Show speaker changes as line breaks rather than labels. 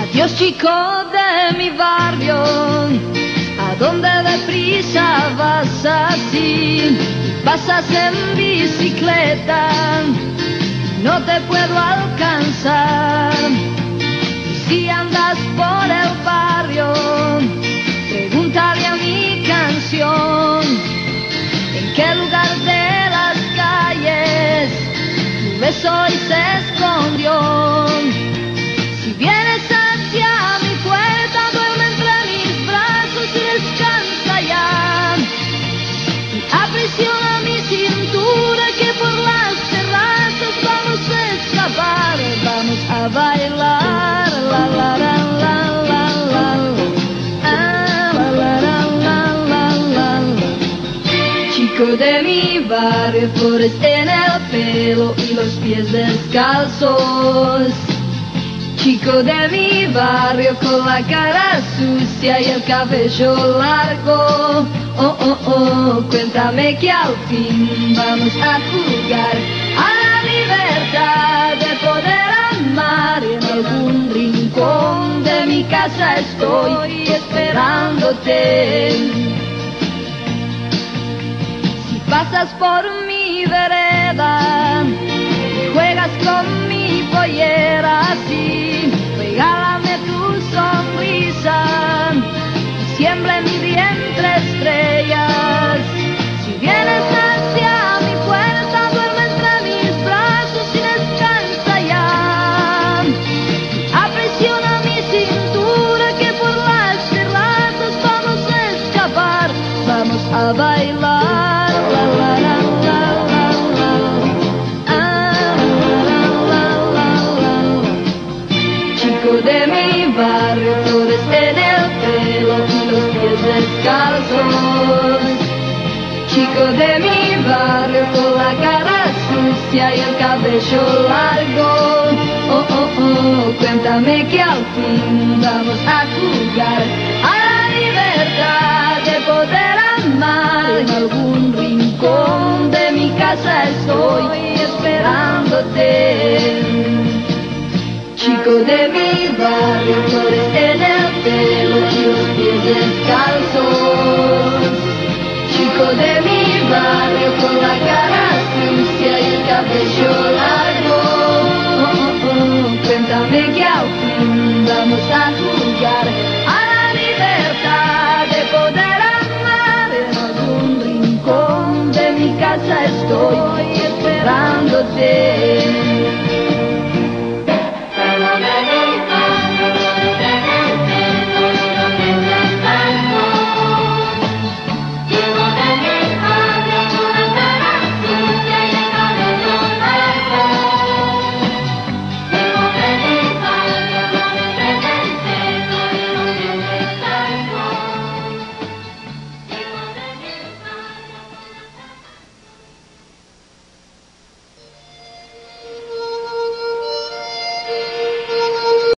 Adiós chico de mi barrio, ¿a dónde deprisa vas así? Pasas en bicicleta, no te puedo alcanzar. Si andas por el barrio, beso hoy se escondió. Chico de mi barrio, flores en el pelo y los pies descalzos. Chico de mi barrio con la cara sucia y el cabello largo. Oh, oh, oh, cuéntame que al fin vamos a jugar a la libertad de poder amar en algún rincón de mi casa estoy esperándote. Pasas por mi vereda juegas con mi pollera así, regálame tu sonrisa siembra en mi vientre estrellas. Descalzos. Chico de mi barrio con la cara sucia y el cabello largo. Oh, oh, oh, cuéntame que al fin vamos a jugar a la libertad de poder amar. En algún rincón de mi casa estoy esperándote. Chico de mi barrio, faccia e sto cercando te.